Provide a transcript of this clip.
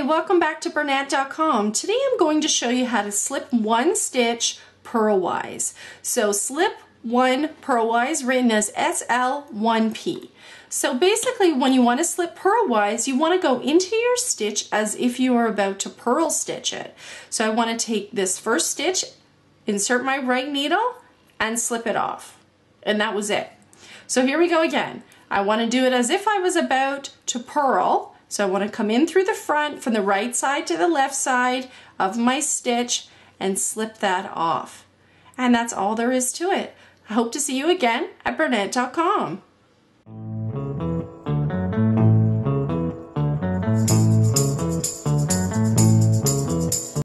welcome back to Bernat.com. Today I'm going to show you how to slip one stitch purlwise. So slip one purlwise written as SL1P. So basically when you want to slip purlwise, you want to go into your stitch as if you are about to purl stitch it. So I want to take this first stitch, insert my right needle, and slip it off. And that was it. So here we go again. I want to do it as if I was about to purl so I want to come in through the front from the right side to the left side of my stitch and slip that off. And that's all there is to it. I hope to see you again at Bernat.com.